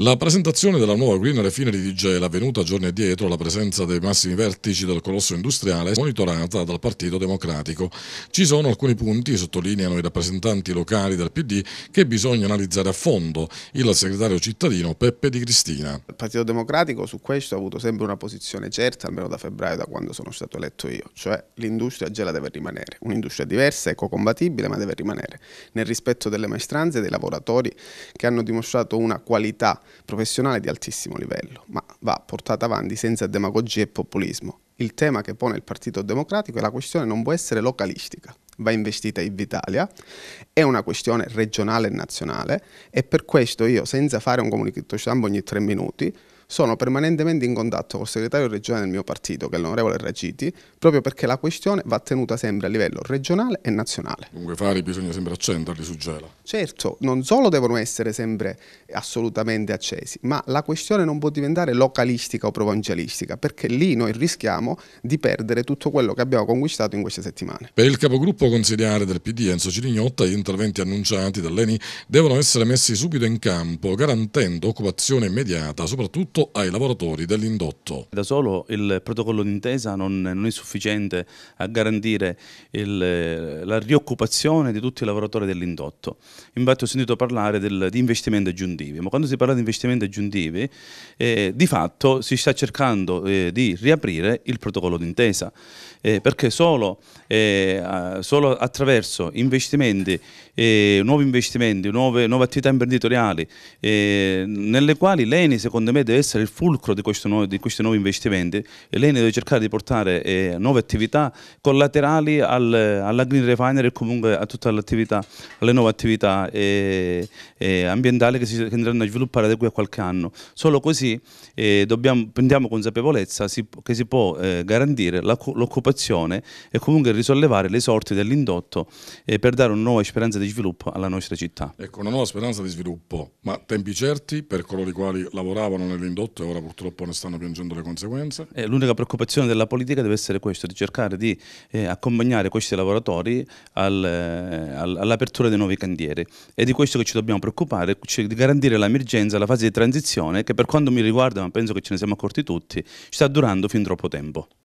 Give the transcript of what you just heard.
La presentazione della nuova Green Refinery di Gela, avvenuta giorni addietro alla presenza dei massimi vertici del colosso industriale, è monitorata dal Partito Democratico. Ci sono alcuni punti, sottolineano i rappresentanti locali del PD, che bisogna analizzare a fondo. Il segretario cittadino Peppe Di Cristina. Il Partito Democratico su questo ha avuto sempre una posizione certa, almeno da febbraio, da quando sono stato eletto io, cioè l'industria Gela deve rimanere. Un'industria diversa, ecocompatibile, ma deve rimanere nel rispetto delle maestranze e dei lavoratori che hanno dimostrato una qualità professionale di altissimo livello, ma va portata avanti senza demagogia e populismo. Il tema che pone il Partito Democratico è la questione non può essere localistica, va investita in Italia, è una questione regionale e nazionale e per questo io, senza fare un comunicato stampa ogni tre minuti, sono permanentemente in contatto col segretario regionale del mio partito, che è l'onorevole Ragiti, proprio perché la questione va tenuta sempre a livello regionale e nazionale. Dunque fari bisogna sempre accenderli su Gela. Certo, non solo devono essere sempre assolutamente accesi, ma la questione non può diventare localistica o provincialistica, perché lì noi rischiamo di perdere tutto quello che abbiamo conquistato in queste settimane. Per il capogruppo consigliare del PD Enzo Cirignotta, gli interventi annunciati dall'ENI devono essere messi subito in campo, garantendo occupazione immediata, soprattutto soprattutto ai lavoratori dell'indotto. Da solo il protocollo d'intesa non, non, è sufficiente a garantire il, la rioccupazione di tutti i lavoratori dell'indotto. Infatti ho sentito parlare del, di investimenti aggiuntivi, ma quando si parla di investimenti aggiuntivi eh, di fatto si sta cercando eh, di riaprire il protocollo d'intesa eh, perché solo, eh, solo, attraverso investimenti, eh, nuovi investimenti, nuove, nuove attività imprenditoriali eh, nelle quali l'ENI secondo me deve essere il fulcro di, nuovo, di questi nuovi investimenti e l'ENI deve cercare di portare eh, nuove attività collaterali al, alla Green Refinery e comunque a tutte le nuove attività eh, ambientali che si che andranno a sviluppare da qui a qualche anno. Solo così dobbiamo, prendiamo consapevolezza si, che si può garantire l'occupazione l'occupazione e comunque risollevare le sorti dell'indotto eh, per dare una nuova speranza di sviluppo alla nostra città. Ecco, una nuova speranza di sviluppo, ma tempi certi per coloro i quali lavoravano nell'indotto e ora purtroppo ne stanno piangendo le conseguenze? Eh, L'unica preoccupazione della politica deve essere questa, di cercare di eh, accompagnare questi lavoratori al, eh, all'apertura dei nuovi cantieri. È di questo che ci dobbiamo preoccupare, cioè di garantire l'emergenza, la fase di transizione che per quanto mi riguarda, ma penso che ce ne siamo accorti tutti, sta durando fin troppo tempo.